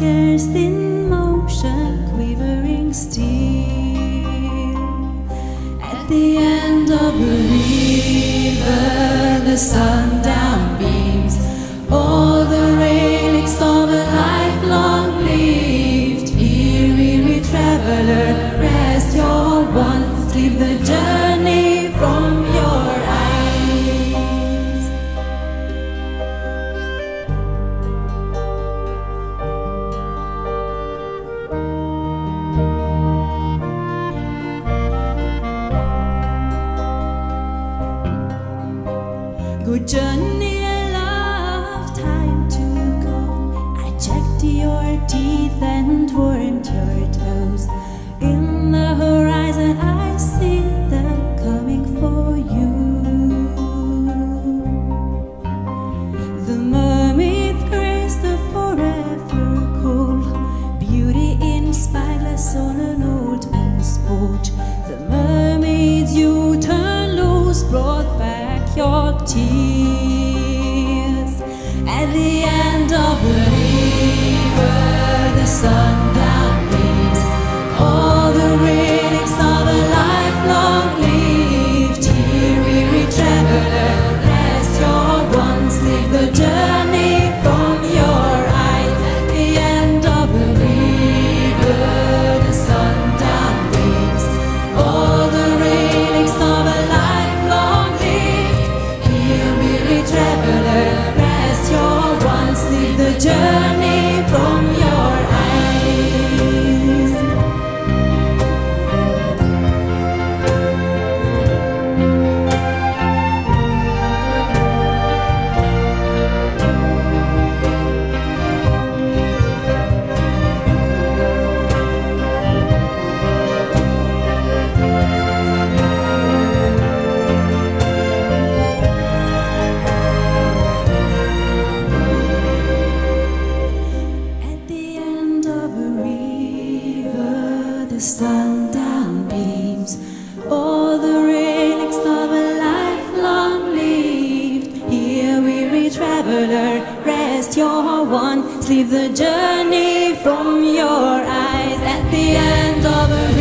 fingers in motion, quivering steel. At the end of the river, the sundown beams, all the relics of a life long lived. Weary traveler, rest your once. sleep the journey. need the the. one. Sleep the journey from your eyes at the end of a